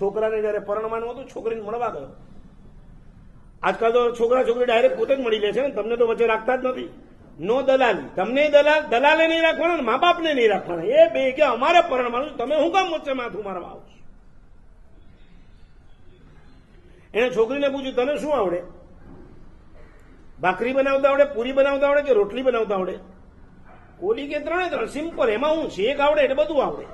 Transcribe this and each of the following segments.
છોકરાને જયારે પરણવાનું હતું છોકરીને મળવા ગયો. આજકાલ તો છોકરા છોકરી ડાયરેક્ટ પોતે જ મળી લે છે ને તમને તો વચ્ચે રાખતા જ નથી. નો દલાલી. તમને દલાલ દલાલે નહીં રાખવાના મા બાપને નહીં રાખવાના. એ બે કે અમારે પરણવાનું છે, તમે હું કામ વચ્ચે માથું મારવા આવો છો? એને છોકરીને પૂછ્યું તને શું આવડે? ભાખરી બનાવતા આવડે પૂરી બનાવતા આવડે કે રોટલી બનાવતા આવડે? ઓલી કે ત્રણે ત્રણ. સિમ્પલ એમાં હું શેક આવડે એટલે બધું આવડે.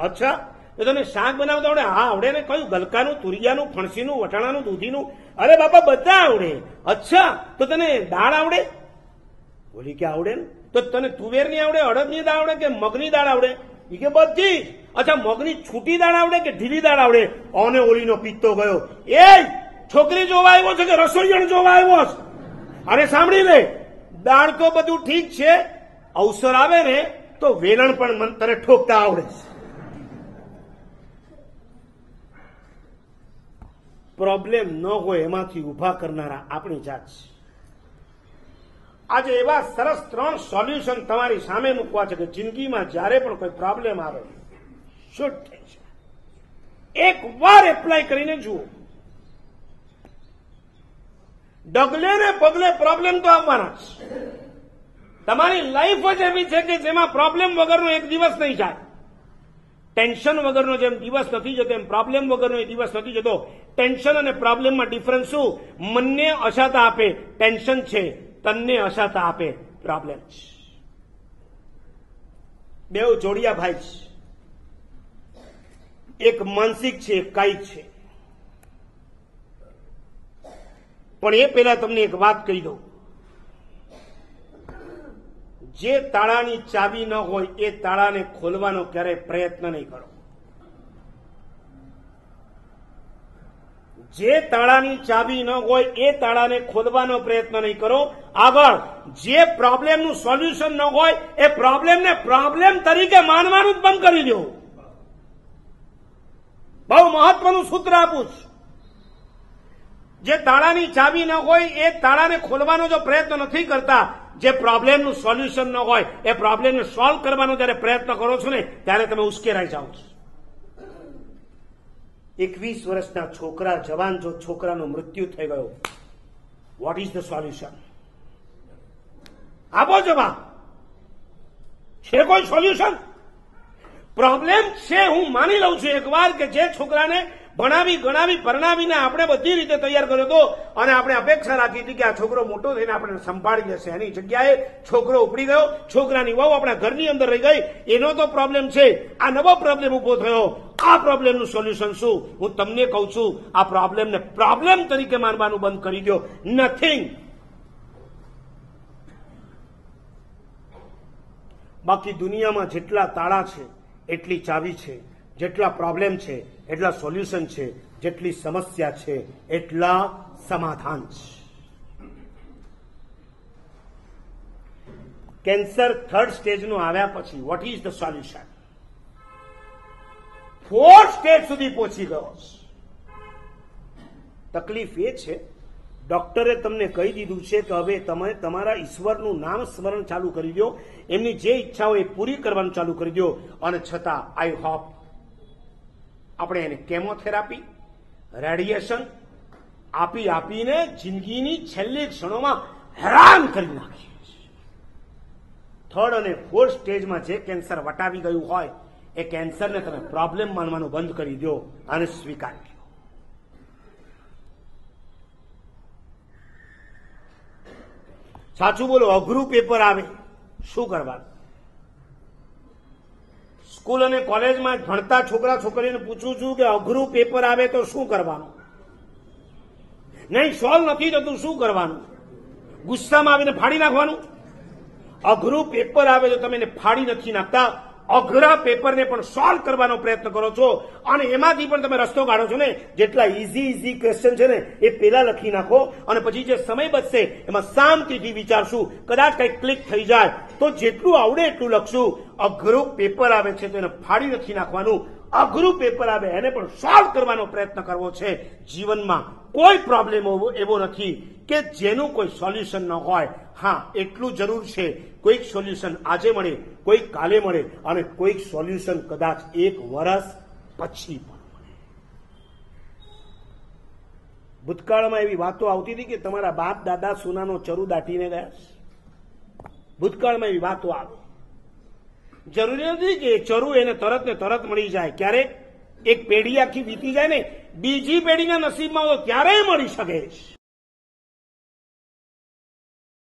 અચ્છા. તો તને શાક બનાવતા આવડે. હા, આવડે ને કયું? ગલકાનું, તુરિયાનું, ફણસીનું, વટાણાનું, દૂધીનું. અરે બાપા, બધા આવડે. અચ્છા, તો તને દાળ આવડે? બોલી કે આવડે ને? તો તને તુવેરની આવડે, અડદની દાળ આવડે કે મગની દાળ આવડે? એ કે બધી. અચ્છા, મગની છૂટી દાળ આવડે કે ઢીલી દાળ આવડે? ઓને ઓલીનો પિત્તો ગયો. એ છોકરી જોવા આવ્યો છે કે રસોઈયણ જોવા આવ્યો છે? અરે સાંભળી લે. દાળ તો બધું ઠીક છે. અવસર આવે ને, તો વેલણ પણ તને ઠોકતા આવડે છે. પ્રોબ્લેમ ન હોય એમાંથી ઊભા કરનારા આપણી જાત છે. આજે એવા સરસ ત્રણ સોલ્યુશન તમારી સામે મૂકવા છે કે જિંદગીમાં જ્યારે પણ કોઈ પ્રોબ્લેમ આવે શુડ થઈ જાય એક વાર એપ્લાય કરીને જુઓ. ડગલે ને પગલે પ્રોબ્લેમ તો આવવાના જ. તમારી લાઈફ જ એવી છે કે જેમાં પ્રોબ્લેમ વગરનો એક દિવસ નહીં જાય. ટેન્શન વગરનો જેમ દિવસ નથી જતો, એમ પ્રોબ્લેમ વગરનો એ દિવસ નથી જતો. ટેન્શન અને પ્રોબ્લેમમાં ડિફરન્સ શું? મનને અશાતા આપે ટેન્શન છે. તનને અશાતા આપે પ્રોબ્લેમ છે. બે જોડિયા ભાઈ છે. એક માનસિક છે, એક કાયિક છે. પણ એ પહેલા તમને એક વાત કહી દઉં. જે તાળાની ચાવી ન હોય એ તાળાને ખોલવાનો ક્યારેય પ્રયત્ન નહીં કરો. જે તાળાની ચાવી ન હોય એ તાળાને ખોલવાનો પ્રયત્ન નહીં કરો. આગળ, જે પ્રોબ્લેમનું સોલ્યુશન ન હોય એ પ્રોબ્લેમને પ્રોબ્લેમ તરીકે માનવાનું જ બંધ કરી દો. બહુ મહત્વનું સૂત્ર આપું છું. જે તાળાની ચાવી ન હોય એ તાળાને ખોલવાનો જો પ્રયત્ન નથી કરતા જે પ્રોબ્લેમનું સોલ્યુશન ન હોય, એ પ્રોબ્લેમને સોલ્વ કરવાનો જ્યારે પ્રયત્ન કરો છો ને, ત્યારે તમે ઉશ્કેરાઈ જાઓ છો. એકવીસ વર્ષના છોકરા, જવાન જો છોકરાનું મૃત્યુ થઈ ગયો વોટ ઇઝ ધ સોલ્યુશન આપો જવાબ. છે કોઈ સોલ્યુશન પ્રોબ્લેમ છે, હું માની લઉં છું એકવાર કે જે છોકરાને ભણાવી, ગણાવી, પરણાવીને આપણે બધી રીતે તૈયાર કર્યો હતો. અને આપણે અપેક્ષા રાખી હતી કે આ છોકરો મોટો થઈને આપણે સંભાળી જશે એની જગ્યાએ છોકરો ઉપડી ગયો. છોકરાની વહુ આપણા ઘરની અંદર રહી ગઈ. એનો તો પ્રોબ્લેમ છે. આ નવો પ્રોબ્લેમ ઊભો થયો. આ પ્રોબ્લેમનું સોલ્યુશન શું? હું તમને કહું છું, આ પ્રોબ્લેમને પ્રોબ્લેમ તરીકે માનવાનું બંધ કરી દો નથિંગ બાકી દુનિયામાં જેટલા તાળા છે, એટલી ચાવી છે. જેટલા પ્રોબ્લેમ છે, એટલા સોલ્યુશન છે, જેટલી સમસ્યા છે, એટલા સમાધાન છે. કેન્સર થર્ડ સ્ટેજનું આવ્યા પછી what is the solution fourth stage સુધી પહોંચી ગયો તકલીફ એ છે ડોક્ટરે તમને કહી દીધું છે કે હવે તમે તમારા ઈશ્વરનું નામ સ્મરણ ચાલુ કરી દો, એમની જે ઈચ્છા હોય એ પૂરી કરવાનું ચાલુ કરી દો, અને છતાં આઈ હોપ આપણે એને કેમોથેરાપી રેડિયેશન આપી આપીને જિંદગીની છેલ્લી ક્ષણોમાં હેરાન કરી નાખીએ થર્ડ અને ફોર્થ સ્ટેજમાં જે કેન્સર વટાવી ગયું હોય, એ કેન્સરને તમે પ્રોબ્લેમ માનવાનું બંધ કરી દો અને સ્વીકાર કરો. સાચું બોલો, અઘરું પેપર આવે, શું કરવાનું? સ્કૂલ અને કોલેજમાં ભણતા છોકરા છોકરીને પૂછું છું કે અઘરું પેપર આવે તો શું કરવાનું? નહીં, સોલ્વ નથી થતું શું કરવાનું? ગુસ્સામાં આવીને ફાડી નાખવાનું? અઘરું પેપર આવે તો તમે ફાડી નથી નાખતા. અઘરા પેપરને પણ સોલ્વ કરવાનો પ્રયત્ન કરો છો. અને એમાંથી પણ તમે રસ્તો કાઢો છો ને, જેટલા ઇઝી ઇઝી ક્વેશ્ચન છે ને, એ પેલા લખી નાખો. અને પછી જે સમય બચશે, એમાં શાંતિથી વિચારશું. કદાચ કંઈક ક્લિક થઈ જાય. તો જેટલું આવડે એટલું લખશું. અઘરું પેપર આવે છે તો એને ફાડી નથી નાખવાનું. અઘરું પેપર આવે, એને પણ સોલ્વ કરવાનો પ્રયત્ન કરવો છે. જીવનમાં કોઈ પ્રોબ્લેમ એવો નથી કે જેનું કોઈ સોલ્યુશન ન હોય. હા, એટલું જરૂર છે. કોઈક સોલ્યુશન આજે મળે, કોઈક કાલે મળે અને કોઈક સોલ્યુશન કદાચ એક વર્ષ પછી પણ મળે. ભૂતકાળમાં એવી વાતો આવતી હતી કે તમારા બાપ, દાદા, સોનાનો ચરુ દાટીને ગયા. ભૂતકાળમાં એવી વાતો આવે. જરૂરી નથી કે ચરુ એને તરત ને તરત મળી જાય. ક્યારેક એક પેઢી આખી વીતી જાય ને, બીજી પેઢીના નસીબમાં તો ક્યારેય મળી શકે